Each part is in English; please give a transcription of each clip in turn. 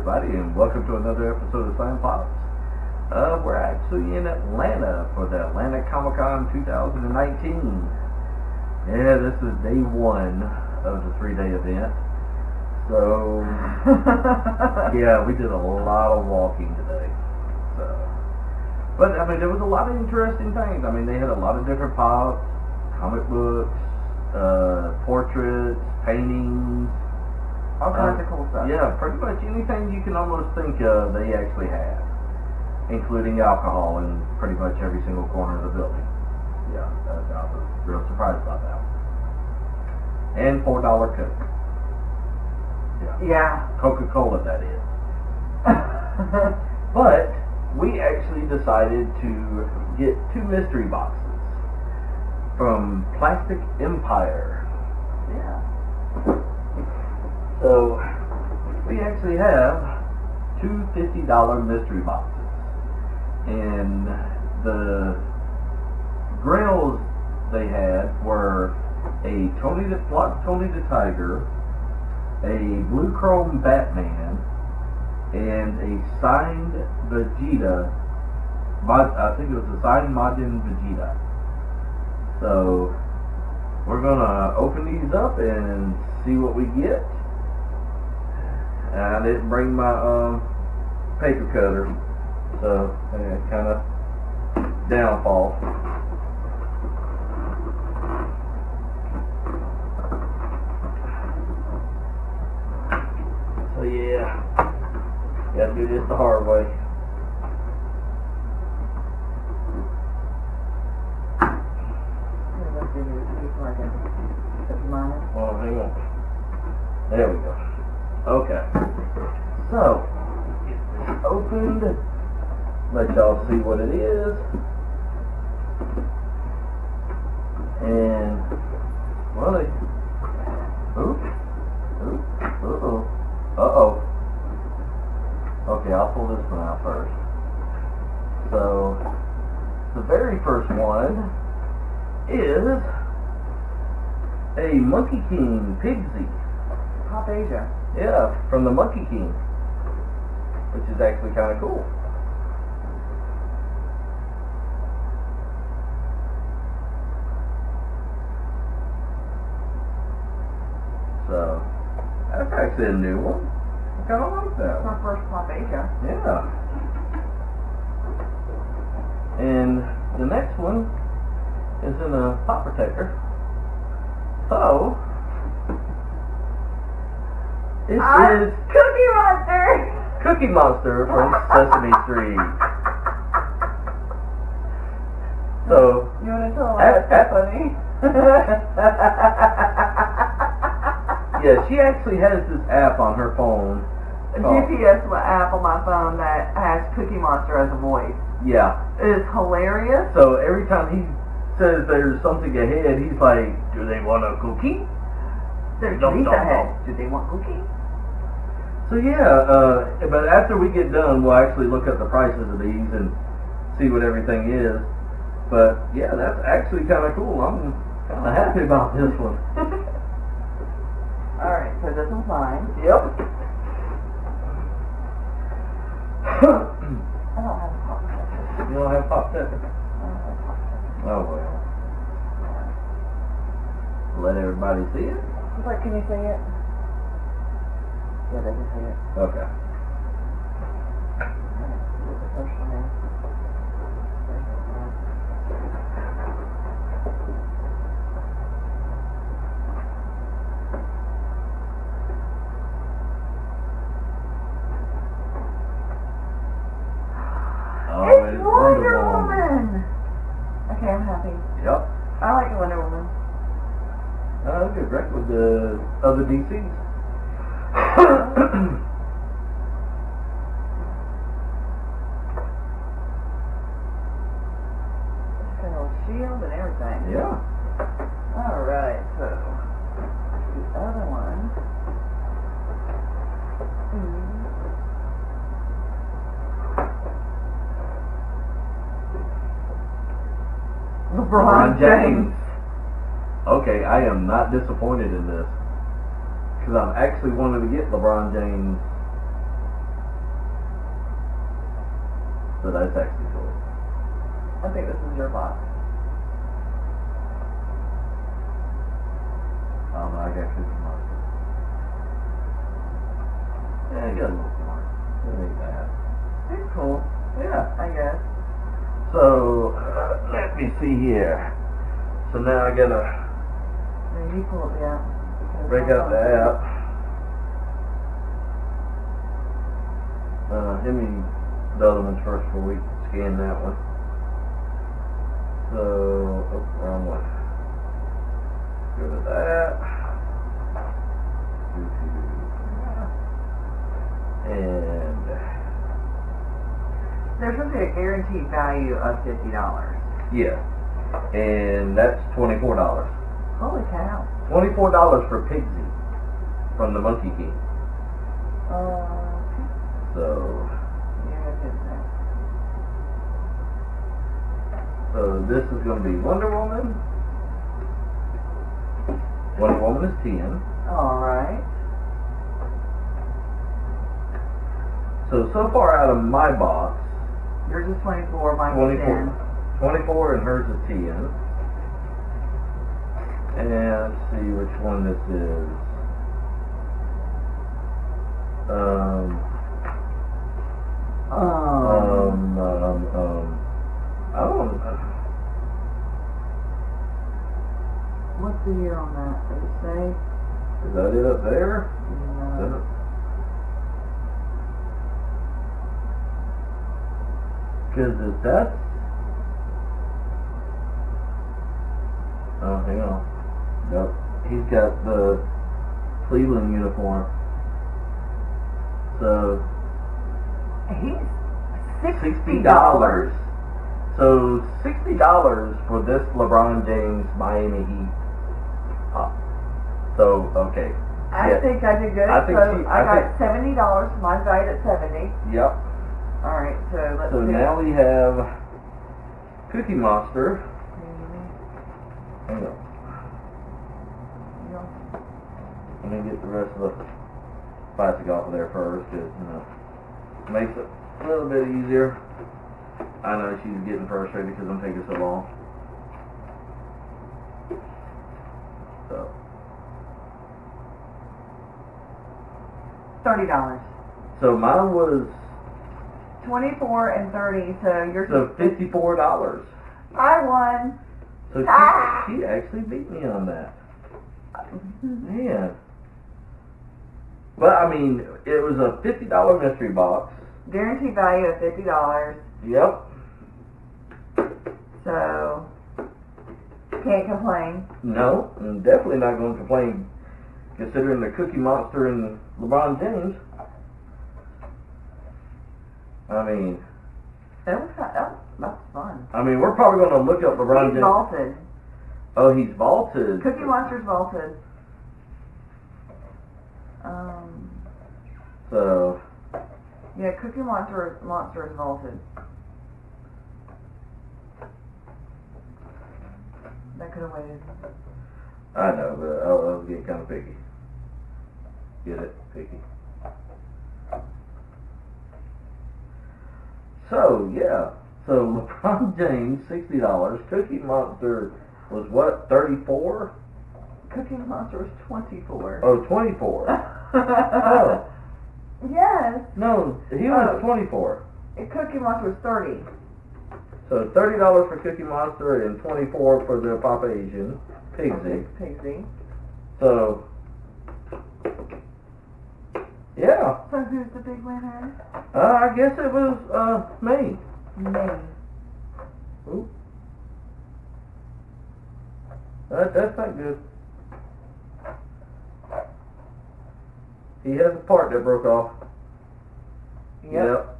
everybody, and welcome to another episode of Slam Pops. Uh, we're actually in Atlanta for the Atlanta Comic Con 2019. Yeah, this is day one of the three-day event. So, yeah, we did a lot of walking today. So, but I mean, there was a lot of interesting things. I mean, they had a lot of different pops, comic books, uh, portraits, paintings. All kinds Uh, of cool stuff. Yeah, pretty much anything you can almost think of, they actually had, including alcohol in pretty much every single corner of the building. Yeah, that, I was real surprised about that. And four dollar Coke. Yeah, Yeah. Coca Cola that is. But we actually decided to get two mystery boxes from Plastic Empire. yeah. So we actually have two fifty dollar mystery boxes, and the grails they had were a Tony the Block Tony the Tiger, a blue chrome Batman, and a signed Vegeta. I think it was a signed Majin Vegeta. So we're gonna open these up and see what we get. I didn't bring my um, paper cutter, so uh, kind of downfall. So yeah, gotta do this the hard way. Here, let's do this. Before I can put mine in. Well, hang on. There we go. Okay. So, it's opened. Let y'all see what it is. And, well, they. Oop. Oop. Uh oh. Uh oh. Okay, I'll pull this one out first. So, the very first one is a Monkey King Pigsy. Pop Asia. Yeah, from the Monkey King. Which is actually kind of cool. So, that's actually a new one. I kind of like that It's my first Pop Asia. Yeah. And the next one is in a pop protector. So, it is is Cookie Monster! Cookie Monster from Sesame Street. So, You want to tell why that's so funny? yeah, she actually has this app on her phone. A called- GPS app on my phone that has Cookie Monster as a voice. Yeah. It is hilarious. So every time he says there's something ahead, he's like, "Do they want a cookie?" There's Dum, ahead. Do they want cookies? So yeah, uh, but after we get done, we'll actually look at the prices of these and see what everything is. But yeah, that's actually kind of cool. I'm kind of happy about this one. Alright, so this one's mine. Yep. I don't have a pop you don't have pop pepper. I don't have a pop. Oh well. Let everybody see it. Like, can you see it? Yeah, they can see it. Okay. This is the first one in. Always It's Wonder Woman! Okay, I'm happy. Yep. I like Wonder Woman. Uh, good, right with the other DCs. It's got a shield and everything. yeah. Alright, so the other one is LeBron James. Okay, I am not disappointed in this. Because I'm actually wanted to get LeBron James So that's actually cool. I think this is your box. Um, I got cookie monster. Yeah, I got a little more. It ain't bad. It's cool, Yeah. I guess. So, uh, let me see here. So now I gotta Now you pull it out. because break out the app. Uh, give me the other ones first before we scan that one. So, oh, wrong one. To that. And, There's supposed to be a guaranteed value of fifty dollars. yeah. And that's twenty-four dollars. Holy cow. Twenty-four dollars for Pigsy from the Monkey King. Uh, So, yeah, I did that. so this is going to be Wonder Woman. Wonder Woman is ten. Alright. So so far out of my box, Yours is twenty-four, mine 24. ten. 24 and hers is 10. And let's see which one this is. Um, Um, um, um, um, I don't, on that? Does it say? is that it up there? No. Is it? Cause if that's, oh, hang on. Nope, he's got the Cleveland uniform. So, He's sixty sixty dollars. So sixty dollars for this LeBron James Miami Heat. Uh, so okay, I Yeah. think I did good. I think so she- I, I got think- seventy dollars. Mine's valued at seventy. yep. All right, so let's So now we have Cookie Monster. Mhm. Hang on, Yeah. let me get the rest of the plastic off of there first, cause you know makes it a little bit easier. I know she's getting frustrated because I'm taking so long. Thirty dollars. So mine was Twenty-four and thirty. So yours so fifty-four dollars. I won. So she, Ah! she actually beat me on that. Man. But I mean, it was a fifty dollar mystery box. Guaranteed value of fifty dollars. Yep. So can't complain. No, I'm definitely not going to complain, considering the Cookie Monster and LeBron James. I mean, That was that, that's fun. I mean, we're probably going to look up LeBron He's James. vaulted. Oh, he's vaulted. Cookie Monster's vaulted. Um, So, yeah, Cookie Monster Monster is vaulted. That could have waited. I know, but I, I was getting kind of picky. Get it? Picky. So, yeah. So, LeBron James, $60. Cookie Monster was what, 34 Cookie Monster was twenty-four. Oh, 24 Oh. Yes. No, he was Oh. 24 And Cookie Monster was thirty. So, $30 for Cookie Monster and 24 for the Papa Asian Pigsy. Pigsy. So, yeah. So who's the big winner? Uh, I guess it was, uh, me. Me. Ooh. That, that's not good. He has a part that broke off. Yep.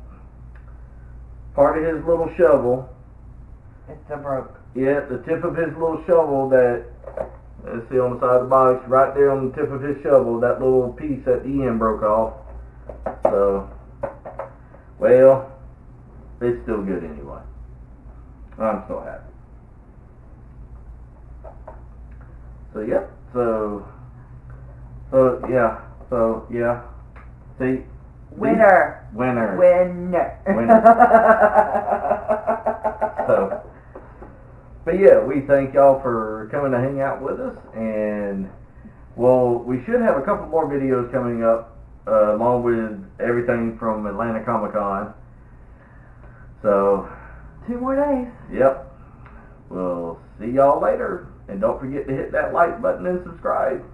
Part of his little shovel. It's still broke. Yeah, the tip of his little shovel that, let's see on the side of the box, right there on the tip of his shovel, that little piece at the end broke off. So, well, it's still good anyway. I'm still happy. So, yep, so, so, yeah, so, yeah. See, Winner. Winner. Winner. Winner. But yeah, we thank y'all for coming to hang out with us, and well, we should have a couple more videos coming up, uh, along with everything from Atlanta Comic Con. So, Two more days. yep, we'll see y'all later, and don't forget to hit that like button and subscribe.